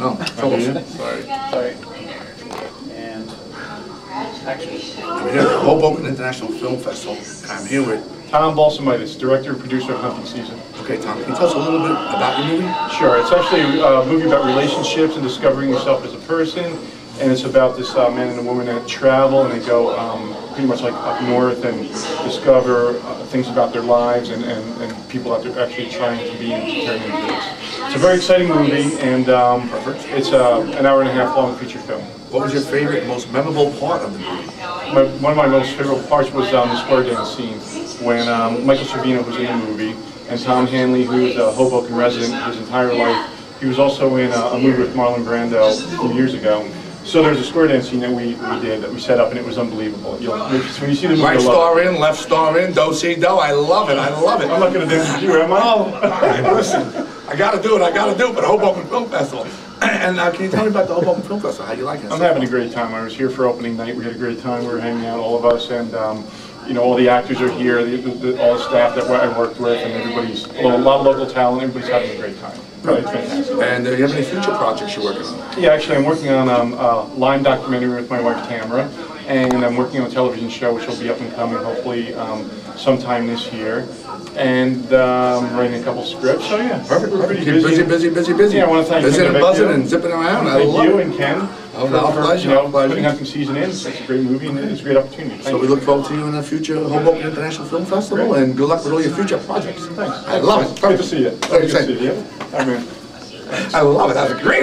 No. Sorry. Sorry. And action. I'm here at the Hoboken International Film Festival. I'm here with, Tom Balsamides, director and producer of Hunting Season. okay, Tom, can you tell us a little bit about your movie? Sure, it's actually a movie about relationships and discovering yourself as a person. And it's about this uh, man and a woman that travel and they go um, pretty much like up north and discover uh, things about their lives and, and, and people that they're actually trying to be and to turn into this. It's a very exciting movie and um, it's uh, an hour and a half long feature film. What was your favorite, most memorable part of the movie? My, one of my most favorite parts was um, the square dance scene when um, Michael Sorvino was in the movie and Tom Hanley, who is a Hoboken resident his entire life, he was also in a, a movie with Marlon Brando a few years ago. So there's a square dance scene that we, we did that we set up and it was unbelievable. You'll, when you see the movie, Right star in, left star in, do see do. I love it. I love it. it. I'm not going to dance with you, am I? Oh, all right, listen, I gotta do it, I gotta do it, but Hoboken Film Festival. And uh, can you tell me about the Hoboken Film Festival? How you like it? I'm having a great time. I was here for opening night. We had a great time. We were hanging out, all of us, and um, you know, all the actors are here. The, the, the, all the staff that I worked with, and everybody's a lot of local talent. Everybody's having a great time. Fantastic. And uh, you have any future projects you're working on? Yeah, actually, I'm working on um, a Lime documentary with my wife Tamara, and I'm working on a television show which will be up and coming hopefully um, sometime this year. And um, writing a couple scripts. So yeah, Perfect, we're perfect. pretty Keep busy, busy, busy, busy. Yeah, I want to thank Busy and buzzing and zipping around. I Thank love you it. and Ken Oh, for, no, for, pleasure, you know, pleasure. putting hunting season in. It's a great movie and it's a great opportunity. Thank So we look forward to you in the future Hoboken International Film Festival, Great. and good luck with all your future projects. Thanks. I love it. Good to see you. Good to see you. I mean. I love it. That's great.